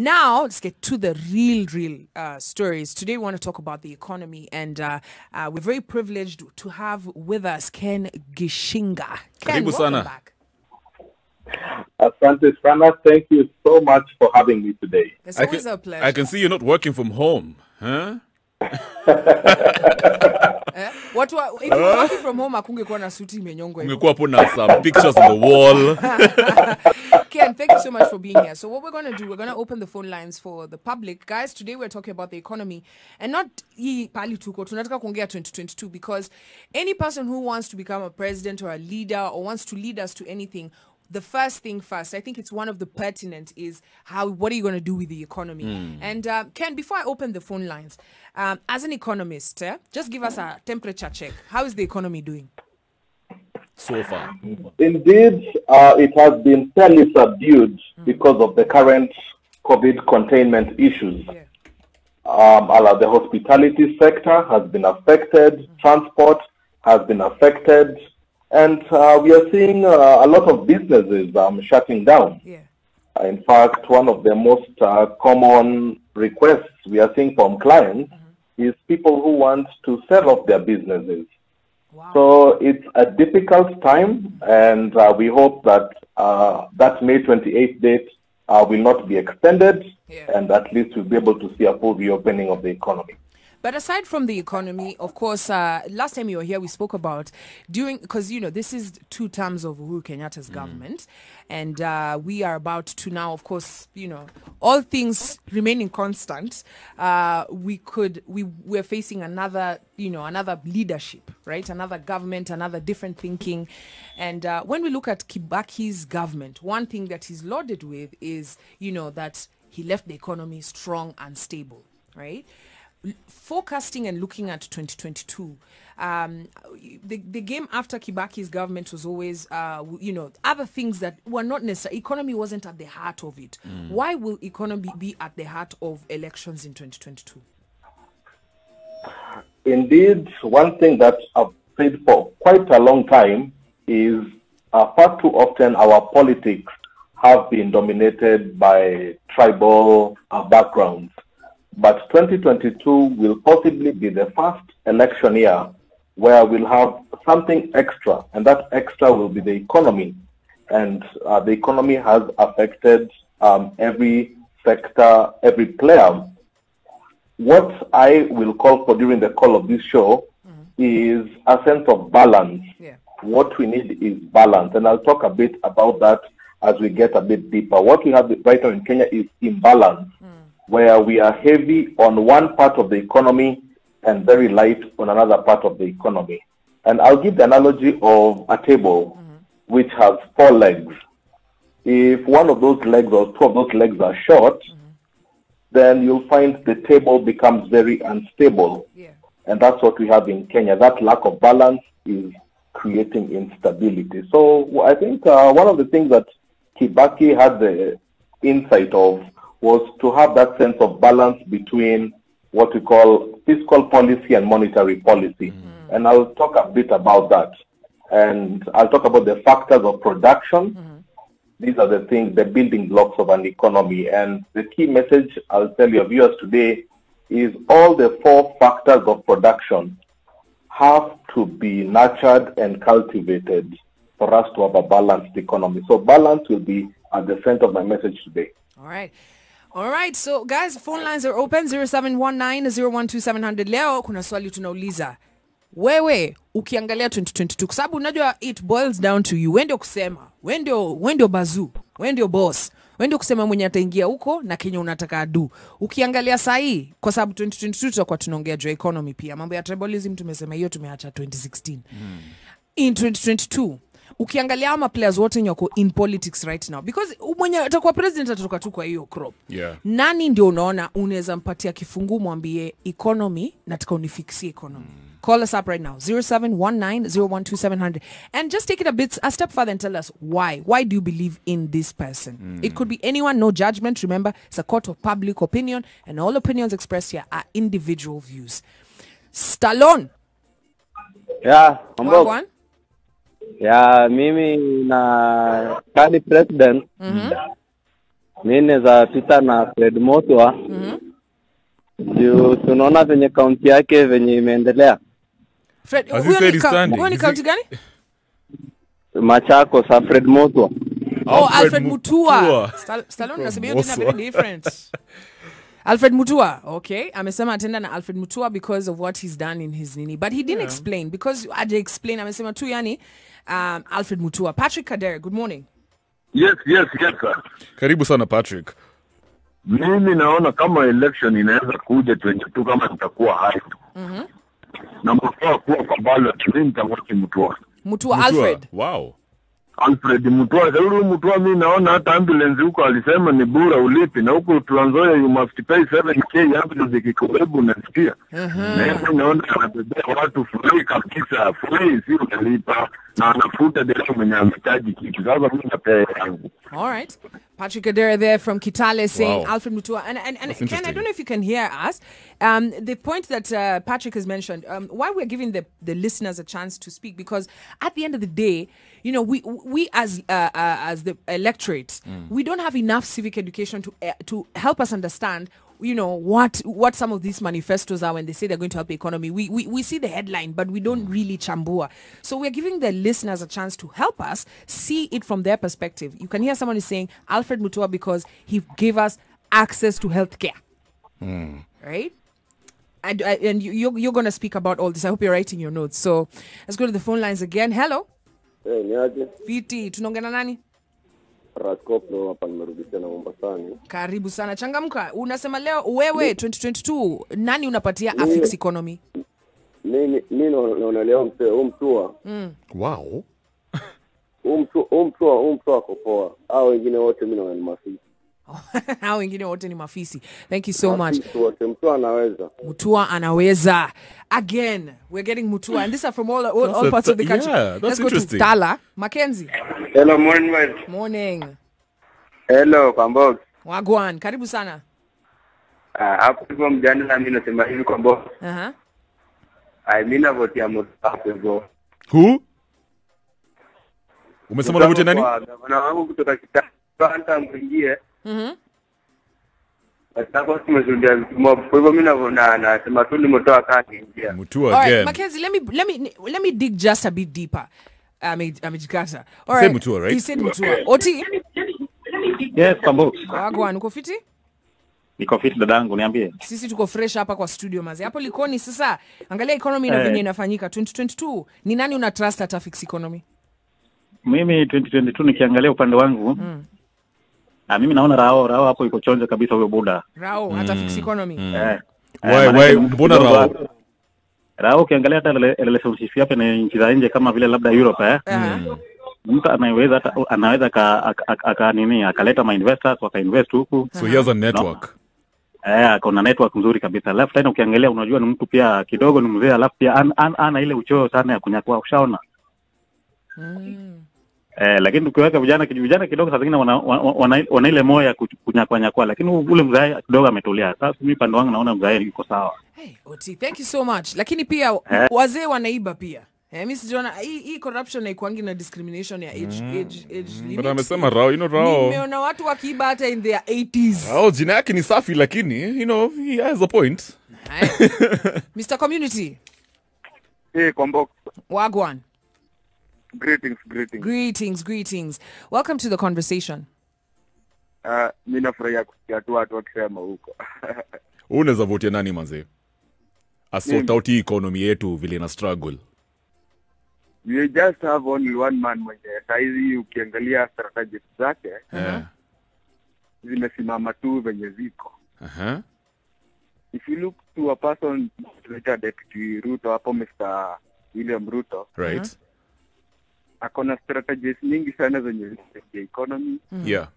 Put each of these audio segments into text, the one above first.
Now, let's get to the real, real uh, stories. Today, we want to talk about the economy, and uh, uh, we're very privileged to have with us Ken Gichinga. Ken, Karibu welcome sana. back. Uh, Francis Rana, thank you so much for having me today. It's I always can, a pleasure. I can see you're not working from home, huh? Eh? Watu wa, if you working from home, akungekuwa na suti imenyongwa. Ungekuwa hapo na some pictures on the wall. Ken, thank you so much for being here. So what we're going to do, we're going to open the phone lines for the public. Guys, today we're talking about the economy and not hii pali tuko. Tunataka kuongea 2022 because any person who wants to become a president or a leader or wants to lead us to anything, the first thing first, I think it's one of the pertinent is how, what are you going to do with the economy? And uh, Ken, before I open the phone lines, um, as an economist, eh, just give us a temperature check. How is the economy doing? So far. Indeed, uh, it has been fairly subdued because of the current COVID containment issues. Yeah. Um, the hospitality sector has been affected, transport has been affected, and uh, we are seeing uh, a lot of businesses um, shutting down. Yeah. Uh, In fact, one of the most uh, common requests we are seeing from clients is people who want to sell off their businesses. Wow. So it's a difficult time, and uh, we hope that uh, that May 28th date uh, will not be extended, Yeah. and at least we'll be able to see a full reopening of the economy. But aside from the economy, of course, uh, last time you were here, we spoke about during because you know this is two terms of Uhuru Kenyatta's government, and uh, we are about to now, of course, you know, all things remaining constant, uh, we could we we're facing another, you know, another leadership, right? Another government, another different thinking, and uh, when we look at Kibaki's government, one thing that he's lauded with is, you know, that he left the economy strong and stable, right? L- forecasting and looking at 2022 um, the, the game after kibaki's government was always uh, you know other things that were not necessary economy wasn't at the heart of it. Why will economy be at the heart of elections in 2022 Indeed, one thing that I've said for quite a long time is uh, far too often our politics have been dominated by tribal uh, backgrounds. But 2022 will possibly be the first election year where we'll have something extra, and that extra will be the economy. And uh, the economy has affected um, every sector, every player what I will call for during the call of this show is a sense of balance. Yeah. What we need is balance, and I'll talk a bit about that as we get a bit deeper. What we have right now in Kenya is imbalance, where we are heavy on one part of the economy and very light on another part of the economy. And I'll give the analogy of a table which has four legs. If one of those legs or two of those legs are short, then you'll find the table becomes very unstable. yeah And that's what we have in Kenya. That lack of balance is creating instability. So I think uh, one of the things that Kibaki had the insight of was to have that sense of balance between what we call fiscal policy and monetary policy. Mm. And I'll talk a bit about that. And I'll talk about the factors of production mm-hmm. these are the things, the building blocks of an economy. And the key message I'll tell your viewers today is all the four factors of production have to be nurtured and cultivated for us to have a balanced economy. So balance will be at the center of my message today. all right all right so guys phone lines are open 0719012700 leo kuna swali tunauliza. Wewe ukiangalia 2022 kwa sababu unajua it boils down to you. Wewe ndio kusema wewe ndio wewe ndio bazoo, wewe ndio boss. Wewe ndio kusema mwenye ataingia huko na Kenya unataka adu. Ukiangalia sahii kwa sababu 2022 tutakuwa tunaongea juu economy pia. Mambo ya tribalism tumesema hiyo tumeacha 2016 in 2022 ukiangalia ama players wote wenye wako in politics right now. Because mwenye atakuwa president atatoka tu kwa hiyo crop. Yeah. nani ndio unaona unaweza mpatia kifungu mwambie economy nataka unifiksie economy. Mm. call us up right now 0719012700 and just take it a bit a step further and tell us why. Why do you believe in this person? Mm. it could be anyone no judgment. Remember it's a court of public opinion and all opinions expressed here are individual views. Stallone. Yeah, mambo ya mimi na kani president mm -hmm. mi naweza pita na Fred Motwa mm -hmm. juu tunaona venye kaunti yake venye imeendelea. Fred, huyo ni kaunti gani? machako sa fred Motwa. Oh, Alfred, Alfred Mutua. Mutua. Alfred Mutua, okay. Amesema atenda na Alfred Mutua because of what he's done in his nini. But he didn't yeah. explain because aje explain amesema tu yani um, Alfred Mutua. Patrick Kadere, good morning. Yes, yes, yes, sir. Karibu sana Patrick. Mimi naona kama election inaweza kuja 22 kama nitakuwa hai tu. Na mafaa kuwa kwa ballot, mimi nitamwaki Mutua. Mutua, Mutua. Alfred. Wow. Alfred Mutua, sasa huyu Mutua mimi naona hata ambulance huko alisema ni bura ulipi na huko Trans Nzoia you must pay 7k ambulance ikikubebu unasikia. Na mimi naona anabebea watu free kabisa, free si unalipa na anafuta dereva mwenye amehitaji kitu. Sasa mimi napea yangu. All right. Patrick Adera there from Kitale saying Wow. Alfred Mutua. And, and, and Ken, I don't know if you can hear us. Um, the point that uh, Patrick has mentioned, um, why we're giving the, the listeners a chance to speak, because at the end of the day, you know, we we as uh, uh, as the electorate, we don't have enough civic education to uh, to help us understand you know what what some of these manifestos are when they say they're going to help the economy. We we, we see the headline but we don't really chambua. So we're giving the listeners a chance to help us see it from their perspective. You can hear someone is saying alfred mutua because he gave us access to healthcare. Right? And, uh, and you, you're, you're going to speak about all this. I hope you're writing your notes. So let's go to the phone lines again. Hello? Hey, ni aje? viti tunaongea na nani Raskoplo hapa nimerudi tena Mombasani. karibu sana changamka unasema leo wewe 2022 nani unapatia afix economy mi huu mtua Wow. huu mtua huu mtua huu mtua ako poa. Hao wengine wote mi naona ni. hao wengine wote ni mafisi thank you so much mtua anaweza. mutua anaweza again we're getting mutua and these are from all, all, all parts of the country yeah, that's let's go to tala mackenzie Hello morning mate. morning Hello Kambog. wagwan karibu sana Ah, hapo hivyo na mimi nasema hivi Kwambox. uh-huh. Ai mimi navotia Mutua hapo hivyo. Who? Umesema unavute nani? Kwa Gavana wangu kutoka Kitanta mwingie. Mhm. Nataka tumeshuhudia vitu mob. Kwa hivyo mimi nasema tu nimetoa kati njia. Mutua all right again. mackenzie let me let me let me dig just a bit deeper Ame- amejikata all Say Mutua, right? he said mutua oti Yes, Kwambo. wagwan uko fiti Niko fit dadangu, niambie. sisi tuko fresh hapa kwa studio mazi hapo likoni sasa angalia economy na Eh. venye inafanyika 2022 ni nani una trust atafix economy Mimi 2022 nikiangalia upande wangu mm. Ah, mimi naona Rao Rao hapo iko chonjo kabisa huyo buda. rao hata fix economy Eh. Eh, Wai wai mbona Rao? Rao ukiangalia hata rela- relationship yake na nchi za nje kama vile labda Europe eh. uh-huh. Mtu anaweza hata anaweza aka, aka, nini akaleta ma investors wakainvest huku. So he has a network. Eh, akona network nzuri kabisa. Alafu tena ukiangalia unajua ni mtu pia kidogo ni mzee, alafu pia ana, an, ana ile uchoyo sana ya kunyakua, ushaona? Eh, lakini tukiweka vijana vijana kidogo saa zingine wana, wana, wana, wana ile moyo ya kunyakwanyakwa, kunyakua nyakua, lakini ule mzae kidogo ametulia. Sasa mimi pande wangu naona mzae yuko sawa. hey, oti thank you so much lakini pia Eh. wazee wanaiba pia Eh, mi sijaona hii hii corruption haikuangi na discrimination ya age, mm. age, age limit. But amesema Rao, you know Rao. nimeona watu wakiiba hata in their 80s Rao jina yake ni safi lakini, you know, he has a point. Mr community Eh, Kwambox. wagwan Greetings, greetings. greetings greetings welcome to the conversation Uh, mina nafurahia kusikia tu watu wakisema huko. Unaweza votia nani manze? Asort out hii economy yetu vile na struggle. We just have only one man mwenye saizi ukiangalia strategies zake Eh. zimesimama tu venye ziko. Aha. If you look to a person later deputy Ruto hapo Mr. William Ruto Right? ako na strategies nyingi sana zenye zinasaidia economy Yeah.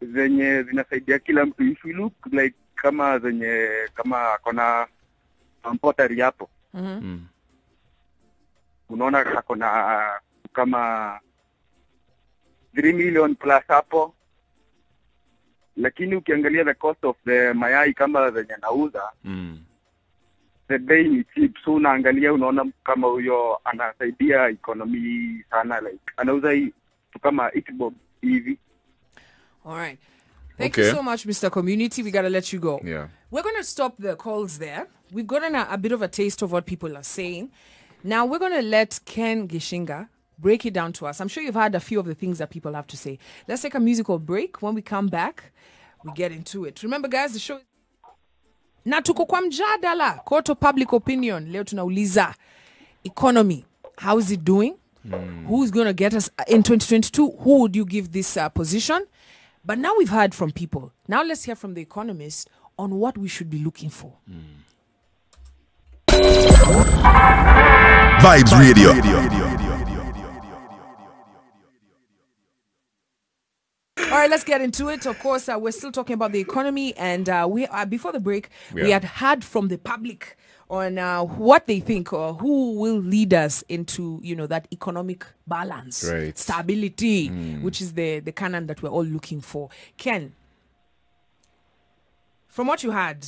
zenye zinasaidia kila mtu. If you look like kama zenye kama ako na pottery hapo Mm. unaona ako na kama 3 million plus hapo, lakini ukiangalia the cost of the mayai kama zenye nauza Mm. The bei ni cheap, so unaangalia unaona kama huyo anasaidia economy sana, like anauza hii tu kama 8 bob hivi All right. Thank you so much, Mr. Community. We got to let you go. Yeah. We're going to stop the calls there. We've gotten a, a bit of a taste of what people are saying. Now we're going to let Ken Gichinga break it down to us. I'm sure you've heard a few of the things that people have to say. Let's take a musical break. When we come back, we get into it. Remember, guys, the show na tuko kwa mjadala Koto public opinion leo tunauliza economy how is it doing Mm. who's going to get us in 2022 who would you give this uh, position but now we've heard from people now let's hear from the economist on what we should be looking for mm. Vibes Radio. All right, let's get into it. Of course, uh, we're still talking about the economy, and uh, we uh, before the break, we had heard from the public on uh, what they think or who will lead us into you know that economic balance, Right. stability, which is the the canon that we're all looking for. Ken, from what you had,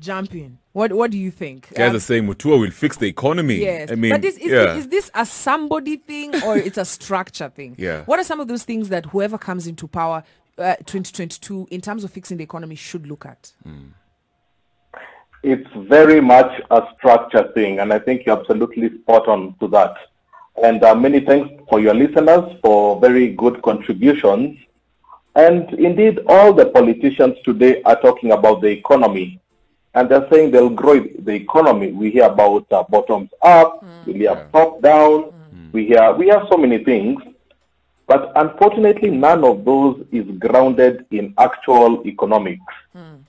jump in. What what do you think? Guys Um, are saying Mutua will fix the economy. Yes, I mean, but this, is, yeah. is this a somebody thing or it's a structure thing? Yeah. What are some of those things that whoever comes into power, uh, 2022, in terms of fixing the economy, should look at? it's very much a structure thing, and I think you're absolutely spot on to that. And uh, many thanks for your listeners for very good contributions. And indeed, all the politicians today are talking about the economy, and they're saying they'll grow the economy. We hear about uh, bottoms up, mm. we hear top down, mm. we hear we hear so many things, but unfortunately, none of those is grounded in actual economics. Mm.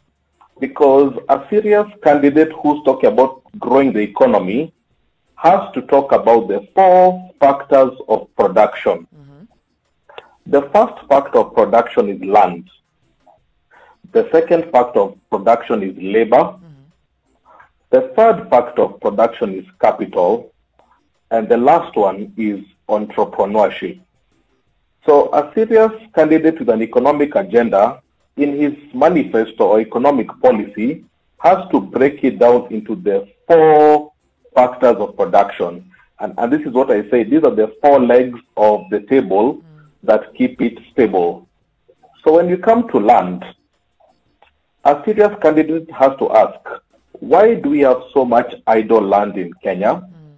Because a serious candidate who's talking about growing the economy has to talk about the four factors of production. Mm-hmm. The first factor of production is land. The second factor of production is labor. The third factor of production is capital. And the last one is entrepreneurship. So a serious candidate with an economic agenda in his manifesto or economic policy has to break it down into the four factors of production. And, and this is what I say, these are the four legs of the table that keep it stable. So when you come to land, a serious candidate has to ask, why do we have so much idle land in Kenya? Mm.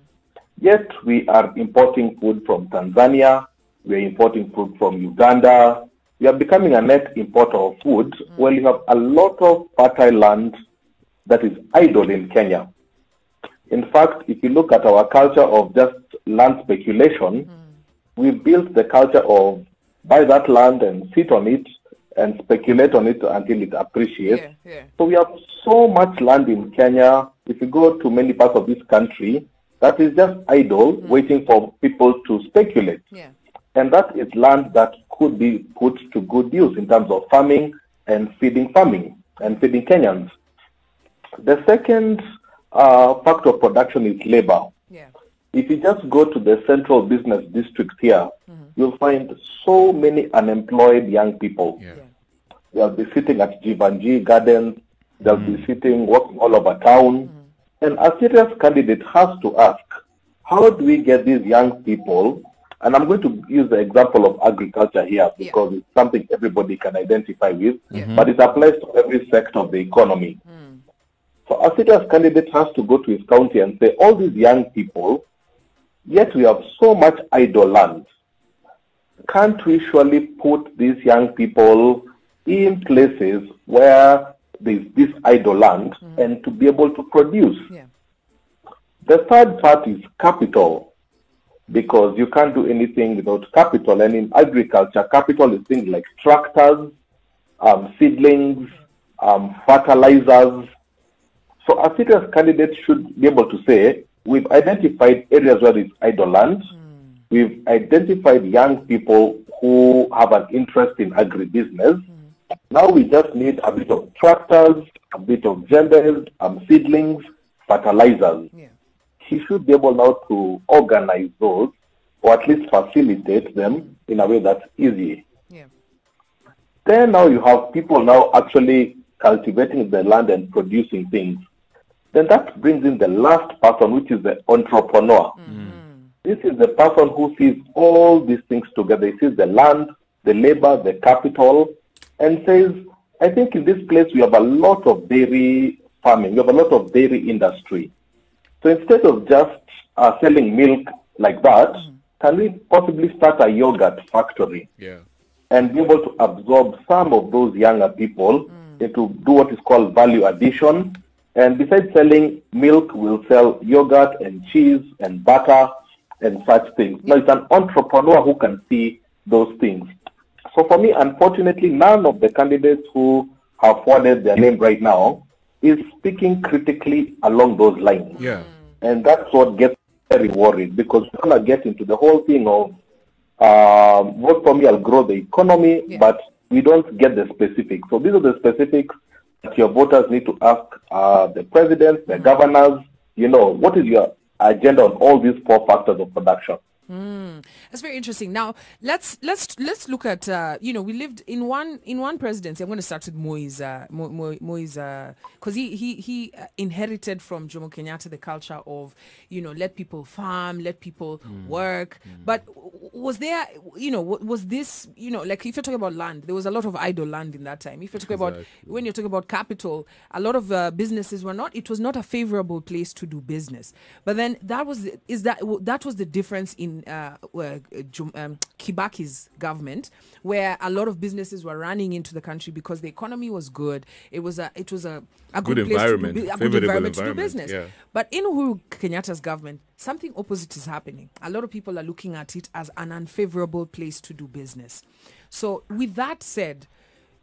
Yet we are importing food from Tanzania, we are importing food from Uganda, we are becoming a net importer of food. Mm. When you have a lot of fertile land that is idle in Kenya. In fact, if you look at our culture of just land speculation, mm. we built the culture of buy that land and sit on it and speculate on it until it appreciates. Yeah, yeah. So we have so much land in Kenya. If you go to many parts of this country, that is just idle, waiting for people to speculate. Yeah. And that is land that could be put to good use in terms of farming and feeding farming and feeding Kenyans. The second uh, factor of production is labor. Yeah. If you just go to the central business district here, you'll find so many unemployed young people. Yeah. They'll be sitting at Jeevanjee Gardens, they'll be mm. sitting walking all over town. Mm. And a serious candidate has to ask, how do we get these young people? And I'm going to use the example of agriculture here Yeah. because it's something everybody can identify with, Yeah. but it applies to every sector of the economy. Mm. So a serious candidate has to go to his county and say, all these young people, yet we have so much idle land. Can't we surely put these young people in places where there's this idle land and to be able to produce? Yeah. The third part is capital, because you can't do anything without capital. And in agriculture, capital is things like tractors, um, seedlings, um, fertilizers. So a serious candidate should be able to say, we've identified areas where there's idle land. We've identified young people who have an interest in agribusiness. Now we just need a bit of tractors, a bit of genders, um, seedlings, fertilizers Yeah. he should be able now to organize those or at least facilitate them in a way that's easy. Yeah. Then now you have people now actually cultivating the land and producing things. Then that brings in the last person, which is the entrepreneur. This is the person who sees all these things together. He sees the land, the labor, the capital, and says, I think in this place we have a lot of dairy farming, we have a lot of dairy industry. So instead of just uh, selling milk like that, can we possibly start a yogurt factory? Yeah. and be able to absorb some of those younger people into do what is called value addition. And besides selling milk, we'll sell yogurt and cheese and butter and such things. Now, it's an entrepreneur who can see those things. So for me, unfortunately, none of the candidates who have forwarded their name right now is speaking critically along those lines. Yeah. And that's what gets very worried because we're going to get into the whole thing of um, vote for me, I'll grow the economy, Yeah. but we don't get the specifics. So these are the specifics that your voters need to ask uh, the president, the governors, you know, what is your agenda on all these four factors of production? That's very interesting. Now let's let's let's look at uh, you know we lived in one in one presidency. I'm going to start with Moise uh, Mo, Mo, Moise because he he he uh, inherited from Jomo Kenyatta the culture of you know let people farm, let people work. But was there you know was this you know like if you're talking about land, there was a lot of idle land in that time. If you're talking about when you're talking about capital, a lot of uh, businesses were not. It was not a favorable place to do business. But then that was is that that was the difference in uh, uh, um, Kibaki's government, where a lot of businesses were running into the country because the economy was good. It was a it was a, a good, Good environment, to do, a good environment to do business. yeah. But in Uhuru Kenyatta's government, something opposite is happening. A lot of people are looking at it as an unfavorable place to do business. So, with that said,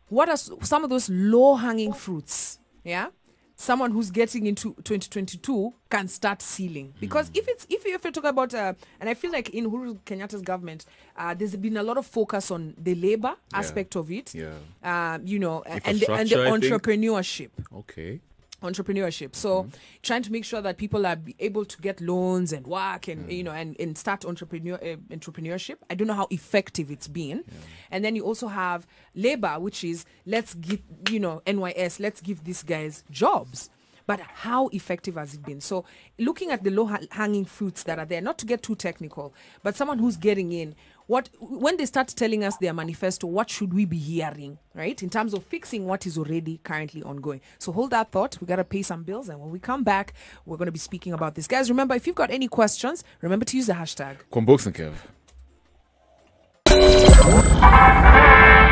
what are some of those low hanging fruits? Yeah. Someone who's getting into 2022 can start sealing because if it's if you if you talk about uh, and I feel like in Uhuru Kenyatta's government uh, there's been a lot of focus on the labor aspect of it Yeah. uh, you know and the, and the Infrastructure, I think. entrepreneurship Okay. Entrepreneurship. So trying to make sure that people are able to get loans and work and you know and, and start entrepreneur uh, entrepreneurship. I don't know how effective it's been. And then you also have labor which is let's give you know nys let's give these guys jobs. But how effective has it been? So looking at the low ha- hanging fruits that are there not to get too technical but someone who's getting in what when they start telling us their manifesto what should we be hearing right in terms of fixing what is already currently ongoing so hold that thought we got to pay some bills and when we come back we're going to be speaking about this guys remember if you've got any questions remember to use the hashtag Kwambox and Kev.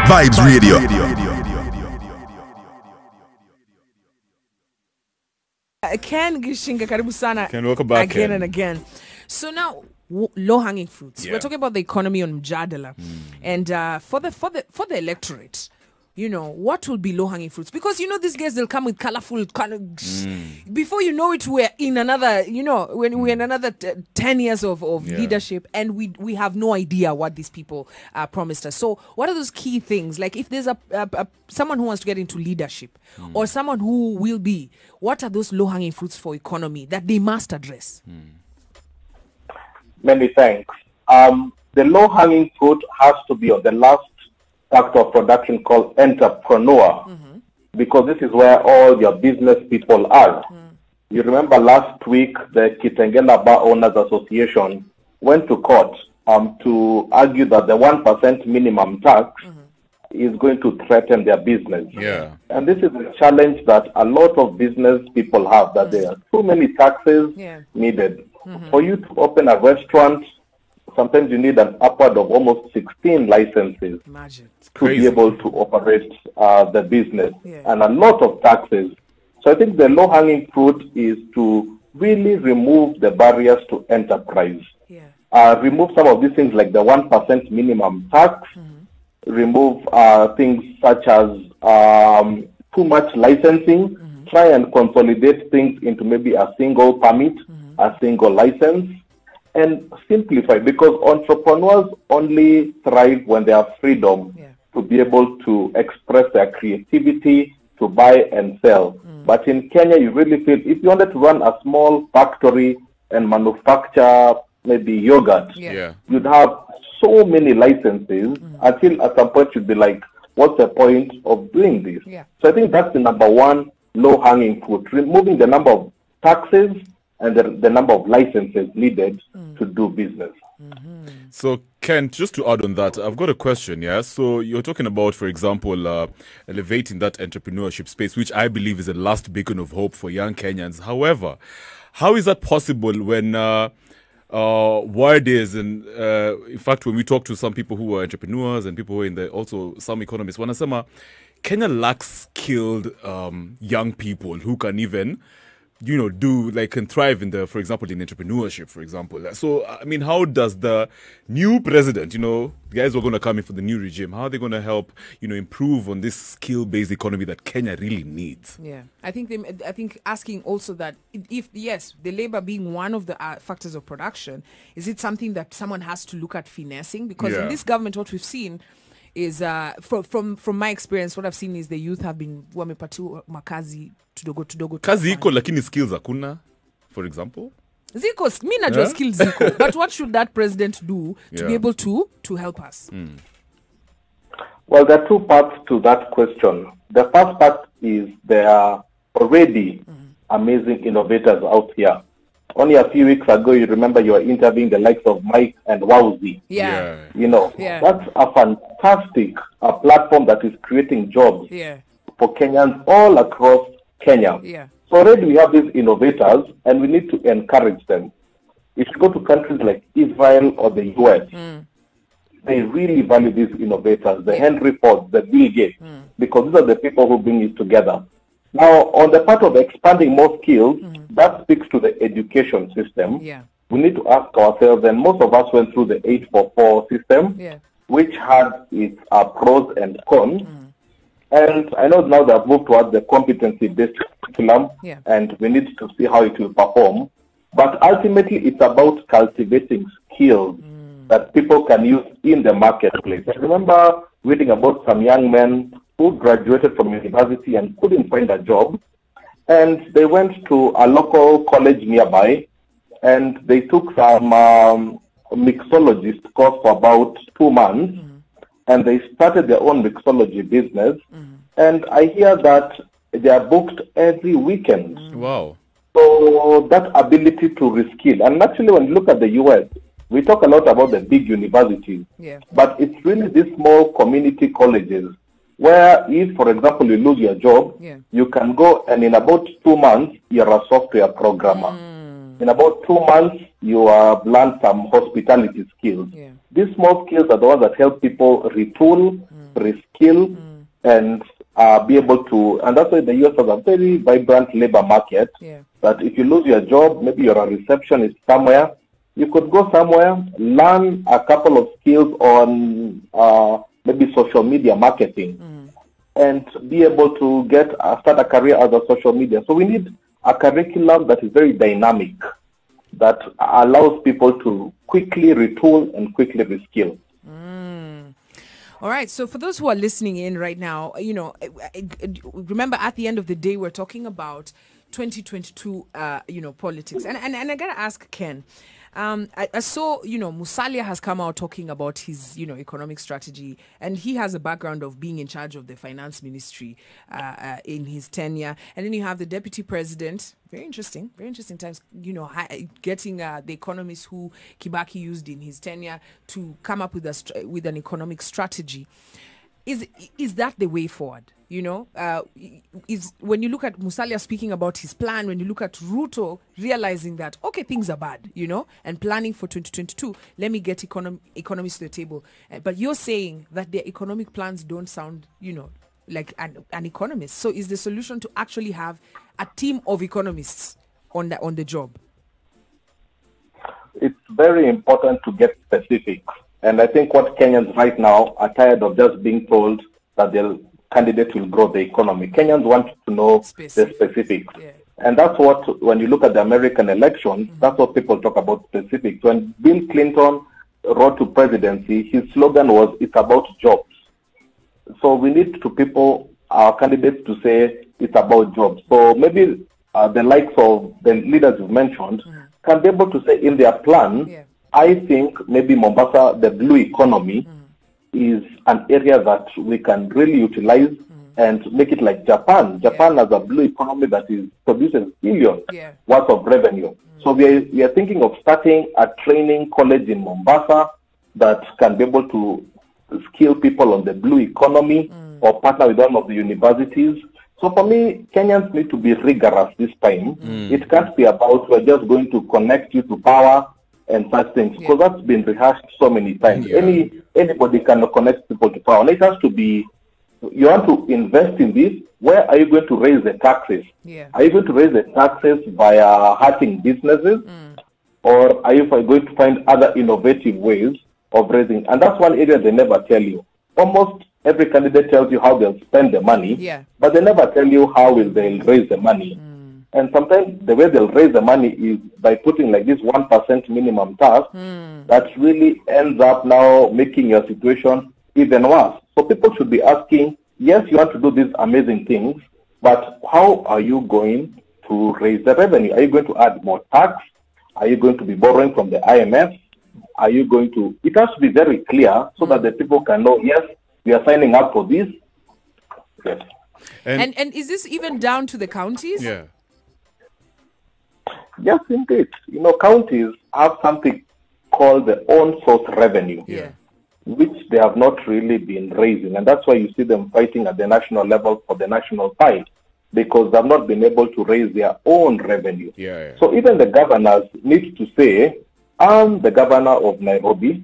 Vybez Radio. Uh, Ken Gichinga, karibu sana. Ken, welcome back, Again Ken. and again. So now, w- low-hanging fruits. Yeah. We're talking about the economy on Mjadala, hmm. and uh, for the for the for the electorate. You know what will be low-hanging fruits because you know these guys they'll come with colorful color. Hmm. Before you know it, we're in another. You know when we're in hmm. another t- ten years of, of Yeah. leadership, and we we have no idea what these people uh, promised us. So what are those key things? Like if there's a, a, a someone who wants to get into leadership or someone who will be, what are those low-hanging fruits for economy that they must address? Many thanks. Um, the low hanging fruit has to be on the last factor of production called entrepreneur, because this is where all your business people are. You remember last week the Kitengela Bar Owners Association went to court um, to argue that the 1% minimum tax is going to threaten their business. Yeah. And this is a challenge that a lot of business people have, that there are too many taxes Yeah. needed. For you to open a restaurant, sometimes you need an upward of almost 16 licenses Imagine. to Crazy. be able to operate uh, the business Yeah. and a lot of taxes. So I think the low hanging fruit is to really remove the barriers to enterprise. Yeah. Uh, remove some of these things like the 1% minimum tax, remove uh, things such as um, too much licensing, try and consolidate things into maybe a single permit, a single license, and simplify because entrepreneurs only thrive when they have freedom Yeah. to be able to express their creativity, to buy and sell. Mm. But in Kenya, you really feel if you wanted to run a small factory and manufacture maybe yogurt, Yeah. Yeah. you'd have so many licenses mm. until at some point you'd be like, what's the point of doing this? Yeah. So I think that's the number one low hanging fruit, removing the number of taxes and the, the number of licenses needed to do business. So, Ken, just to add on that, I've got a question. Yeah. So, you're talking about, for example, uh, elevating that entrepreneurship space, which I believe is the last beacon of hope for young Kenyans. However, how is that possible when uh, uh, word is, and uh, in fact, when we talk to some people who are entrepreneurs and people who are in the also some economists, wanasema Kenya lacks skilled um, young people who can even you know do like can thrive in the for example in entrepreneurship for example so i mean how does the new president you know the guys who are going to come in for the new regime how are they going to help you know improve on this skill based economy that kenya really needs Yeah, I think they, I think asking also that if yes, the labor being one of the uh, factors of production, is it something that someone has to look at finessing? Because Yeah. in this government, what we've seen is uh, from from from my experience, what I've seen is the youth have been wamepatiwa makazi tudogo tudogo. kazi iko lakini skills hakuna for example ziko mi najua Yeah? skills ziko but what should that president do to be able to to help us Well, there are two parts to that question. The first part is there are already amazing innovators out here. Only a few weeks ago, you remember you were interviewing the likes of Mike and Wowzy. yeah You know, Yeah. that's a fantastic uh, platform that is creating jobs yeah for Kenyans all across Kenya. yeah So already we have these innovators, and we need to encourage them. If you go to countries like Israel or the US, they really value these innovators, the Henry Ford, the Bill Gates, because these are the people who bring it together. Now, on the part of expanding more skills, mm. that speaks to the education system. yeah We need to ask ourselves, and most of us went through the 844 system, yeah which had its uh, pros and cons. Mm. And I know now they have moved towards the competency-based curriculum, Yeah. and we need to see how it will perform. But ultimately, it's about cultivating skills mm. that people can use in the marketplace. I remember reading about some young men who graduated from university and couldn't find a job, and they went to a local college nearby, and they took some um, mixologist course for about two months, mm-hmm. and they started their own mixology business. Mm-hmm. And I hear that they are booked every weekend. Mm-hmm. wow. So that ability to reskill, and actually, when you look at the US, we talk a lot about the big universities, yeah. But it's really these small community colleges where, if, for example, you lose your job, Yeah. you can go and in about two months, you're a software programmer. In about two months, you have learned some hospitality skills. Yeah. These small skills are the ones that help people retool, reskill, and uh, be able to. And that's why the US has a very vibrant labor market. Yeah. That if you lose your job, maybe you're a receptionist somewhere, you could go somewhere, learn a couple of skills on uh, maybe social media marketing, and be able to get uh, start a career as a social media. So we need a curriculum that is very dynamic, that allows people to quickly retool and quickly reskill. Mm. All right. So for those who are listening in right now, you know, I- I- I- remember at the end of the day, we're talking about 2022, uh, you know, politics. And and, and I gotta ask Ken. Um, I, I saw, you know, Musalia has come out talking about his, you know, economic strategy, and he has a background of being in charge of the finance ministry uh, uh, in his tenure. And then you have the deputy president. Very interesting, very interesting times. You know, getting uh, the economists who Kibaki used in his tenure to come up with a with an economic strategy. Is is that the way forward? You know, uh, is when you look at Musalia speaking about his plan, when you look at Ruto realizing that okay things are bad, you know, and planning for 2022. Let me get econom- economists to the table. Uh, but you're saying that their economic plans don't sound, you know, like an, an economist. So is the solution to actually have a team of economists on the on the job? it's very important to get specific. And I think what Kenyans right now are tired of just being told that their candidate will grow the economy. Kenyans want to know Specific. the specifics. Yeah. And that's what, when you look at the American elections, mm-hmm. that's what people talk about specifics. When Bill Clinton rode to presidency, his slogan was, it's about jobs. So we need to people, our candidates to say it's about jobs. So maybe uh, the likes of the leaders you've mentioned mm-hmm. can be able to say in their plan, Yeah. I think maybe Mombasa, the blue economy, mm-hmm. Is an area that we can really utilize mm-hmm. and make it like Japan. Japan has a blue economy that is produces billions Yeah. worth of revenue. Mm. So we are, we are thinking of starting a training college in Mombasa that can be able to skill people on the blue economy mm. or partner with one of the universities. So for me, Kenyans need to be rigorous this time. Mm. It can't be about we're just going to connect you to power and such things because that's been rehearsed so many times. Yeah. Any anybody can connect people to power. And it has to be you want to invest in this. Where are you going to raise the taxes? Yeah. Are you going to raise the taxes via hurting businesses, mm. or are you going to find other innovative ways of raising? And that's one area they never tell you. Almost every candidate tells you how they'll spend the money, Yeah. but they never tell you how will they raise the money. Mm. And sometimes the way they'll raise the money is by putting like this one percent minimum tax hmm. that really ends up now making your situation even worse. So people should be asking, yes, you want to do these amazing things, but how are you going to raise the revenue? Are you going to add more tax? Are you going to be borrowing from the IMF? Are you going to? It has to be very clear so that the hmm. people can know, yes, we are signing up for this. Yes. And, And and is this even down to the counties? yeah. Yes, indeed. You know, counties have something called the own source revenue, Yeah. which they have not really been raising. And that's why you see them fighting at the national level for the national pie, because they've not been able to raise their own revenue. Yeah, yeah. So even the governors need to say, I'm the governor of Nairobi.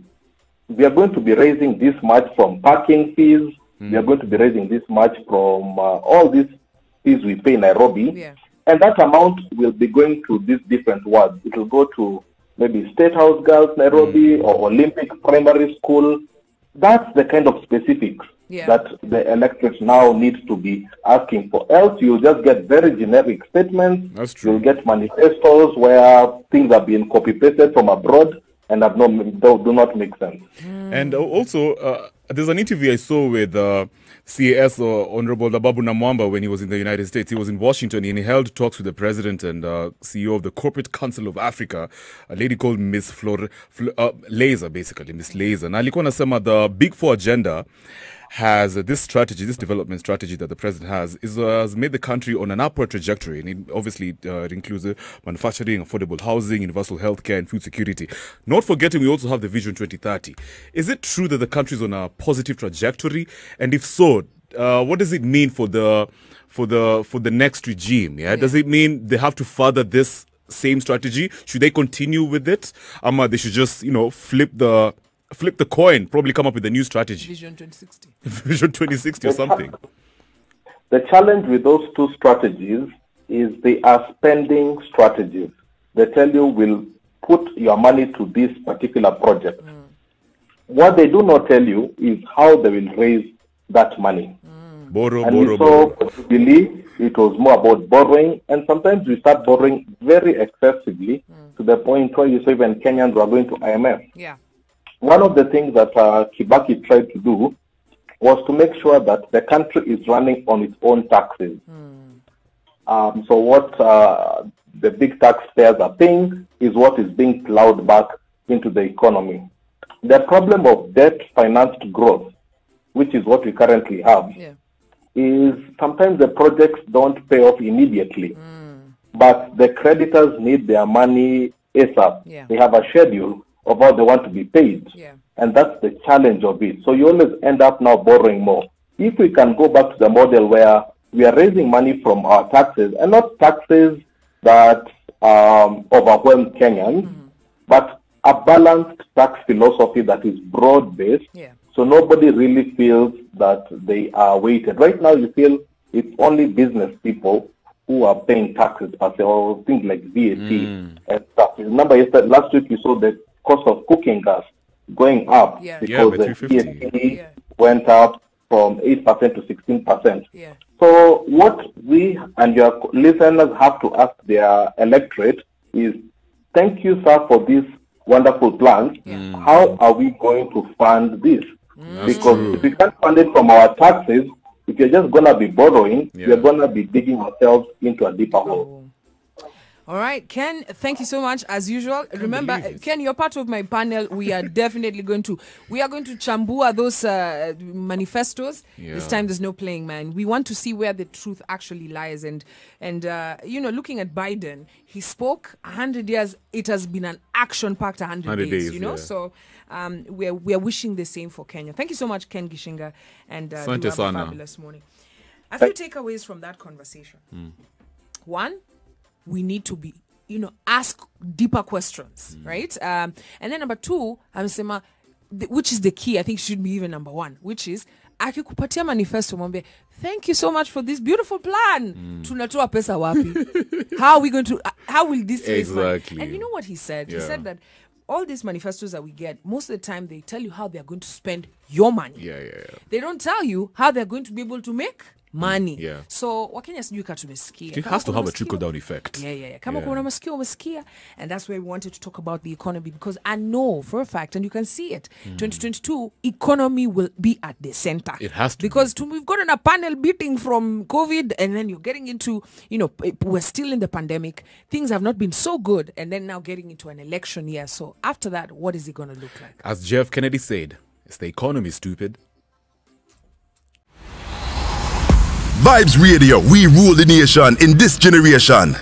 We are going to be raising this much from parking fees. We are going to be raising this much from uh, all these fees we pay in Nairobi. Yeah. And that amount will be going to these different wards. It will go to maybe State House Girls Nairobi or Olympic Primary School. That's the kind of specifics Yeah. that the electorate now needs to be asking for. Else you'll just get very generic statements. That's true. You'll get manifestos where things are being copy pasted from abroad and have no do, do not make sense. And uh, also, uh, there's an interview I saw with uh, CAS or Honorable Ababu Namwamba when he was in the United States. He was in Washington and he held talks with the president and uh, CEO of the Corporate Council of Africa, a lady called Miss Flor, Fl- uh, Liser, basically, Miss Liser. Na alikuwa anasema the Big Four agenda has uh, this strategy, this development strategy that the president has, is uh, has made the country on an upward trajectory, and it obviously uh, it includes uh, manufacturing, affordable housing, universal healthcare, and food security. Not forgetting, we also have the Vision 2030. Is it true that the country is on a positive trajectory? And if so, uh, what does it mean for the for the for the next regime? Yeah, does it mean they have to further this same strategy? Should they continue with it? Um, they should just you know flip the flip the coin, probably come up with a new strategy. Vision 2060. Vision 2060 or something. The challenge with those two strategies is they are spending strategies. They tell you we'll put your money to this particular project. Mm. What they do not tell you is how they will raise that money. Mm. Borrow, And borrow, we saw borrow. possibly it was more about borrowing, and sometimes we start borrowing very excessively mm. to the point where you say even Kenyans were going to IMF. Yeah. One of the things that uh, Kibaki tried to do was to make sure that the country is running on its own taxes. Um, so what uh, the big taxpayers are paying is what is being plowed back into the economy. The problem of debt-financed growth, which is what we currently have, Yeah. is sometimes the projects don't pay off immediately, but the creditors need their money ASAP. Yeah. They have a schedule of how they want to be paid. Yeah. And that's the challenge of it. So you always end up now borrowing more. If we can go back to the model where we are raising money from our taxes and not taxes that um, overwhelm Kenyans, but a balanced tax philosophy that is broad based. Yeah. So nobody really feels that they are weighted. Right now, you feel it's only business people who are paying taxes per se, or things like VAT and stuff. Remember, yesterday, last week, you saw the cost of cooking gas going up Yeah. Yeah, because by the 350. VAT Yeah. went up from 8% to 16%. Yeah. So what we and your listeners have to ask their electorate is, thank you, sir, for these wonderful plans. How are we going to fund this? Mm. because if we can't fund it from our taxes, if you're just going to be borrowing, Yeah. we're going to be digging ourselves into a deeper hole. All right, Ken, thank you so much as usual. Remember, Ken, you're part of my panel. We are definitely going to we are going to chambua those uh, manifestos. This time there's no playing, man. We want to see where the truth actually lies. And and uh, you know, looking at Biden, he spoke 100 years. It has been an action-packed 100, 100 days, days, You know, yeah. so um, we're we're wishing the same for Kenya. Thank you so much, Ken Gichinga, and uh, you have a fabulous morning. A few takeaways from that conversation. One, we need to be, you know, ask deeper questions, right? Um, and then number two, amesema, which is the key, I think should be even number one, which is akikupatia manifesto mwambie thank you so much for this beautiful plan tunatoa pesa wapi how are we going to uh, how will this? Exactly. and you know what he said he said that all these manifestos that we get most of the time they tell you how they're going to spend your money Yeah, yeah, yeah. they don't tell you how they're going to be able to make Mm, money yeah. so wakenya sijui ka tumesikia It has to have a trickle down effect. yeah, yeah, yeah. Kama Yeah. kuna masikio umesikia and that's where we wanted to talk about the economy because I know for a fact and you can see it mm. 2022 economy will be at the center It has to be. because to, we've gotten a panel beating from COVID and then you're getting into you know we're still in the pandemic things have not been so good and then now getting into an election year so after that what is it going to look like As Jeff Kennedy said, it's the economy, stupid. Vybez Radio, we rule the nation in this generation.